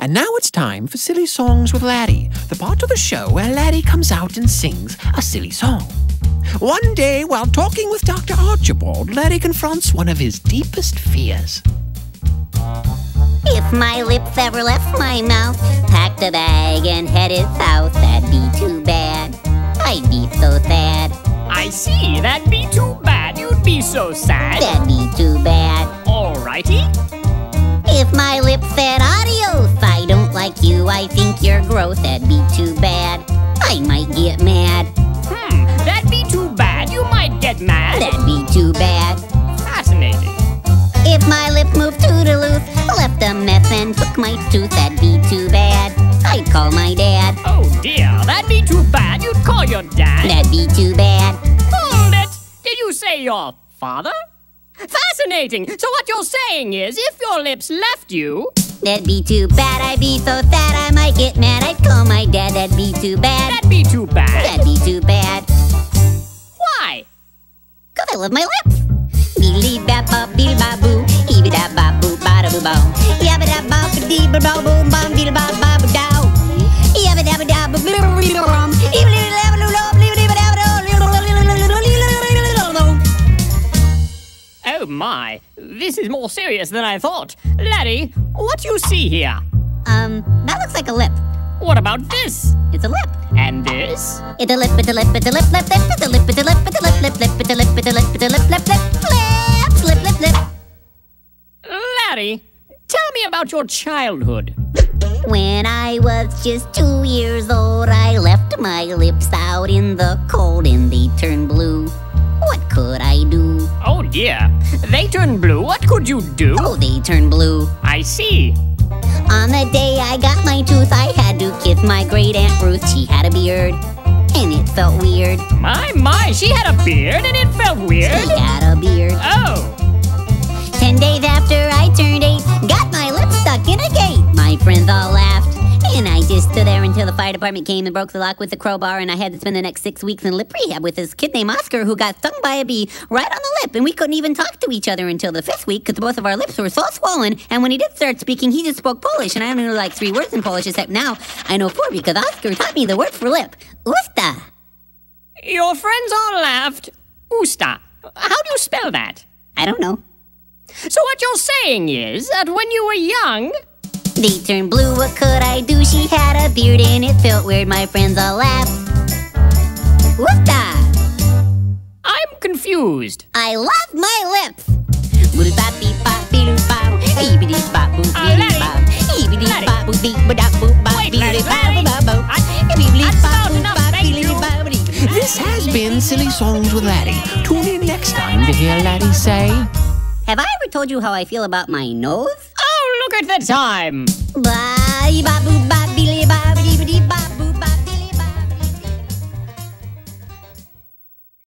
And now it's time for Silly Songs with Larry, the part of the show where Larry comes out and sings a silly song. One day, while talking with Dr. Archibald, Laddie confronts one of his deepest fears. If my lips ever left my mouth, packed a bag and headed south, that'd be too bad. I'd be so sad. I see, that'd be too bad. You'd be so sad. That'd be too bad. Alrighty. If my lips said adios, I don't like you, I think you're gross, that'd be too bad. I might get mad. Hmm, that'd be too bad. You might get mad. That'd be too bad. Fascinating. If my lips moved toodaloo, left a mess and took my tooth, that'd be too bad. I'd call my dad. Oh dear, that'd be too bad. You'd call your dad. That'd be too bad. Hold it! Did you say your father? Fascinating! So what you're saying is, if your lips left you... That'd be too bad. I'd be so sad I might get mad. I'd call my dad. That'd be too bad. That'd be too bad. That'd be too bad. Why? Cause I love my lips. Beely bap bop beely bop boo. Eeby da bop boo ba da boo bow. Yabba da bop dee ba bow boom bum beely my, this is more serious than I thought. Larry, what do you see here? Um, that looks like a lip. What about this? It's a lip. And this? It's a lip, it's a lip, it's a lip, lip, lip, it's a lip, it's a lip, it's a lip, lip, lip, it's a lip, it's a lip, it's a lip, lip, lip, lip, lip, lip, lip. Larry, tell me about your childhood. When I was just two years old, I left my lips out in the cold and they turned blue. What could I do? Dear, they turn blue. What could you do? Oh, they turn blue. I see. On the day I got my tooth, I had to kiss my great Aunt Ruth. She had a beard, and it felt weird. My, my, she had a beard and it felt weird. She had a beard. Oh, Ten days after I turned eight, until the fire department came and broke the lock with a crowbar, and I had to spend the next six weeks in lip rehab with this kid named Oscar who got stung by a bee right on the lip, and we couldn't even talk to each other until the fifth week because both of our lips were so swollen. And when he did start speaking, he just spoke Polish, and I only knew like three words in Polish, except now I know four because Oscar taught me the word for lip. Usta. your friends all laughed. Usta. How do you spell that? I don't know. So what you're saying is that when you were young, They turned blue, what could I do? She had a beard and it felt weird, my friends all laughed. Woofda! I'm confused. I love my lips! This has been Silly Songs with Larry. Tune in next time to hear Larry say. Have I ever told you how I feel about my nose? The time. Bye, ba boo ba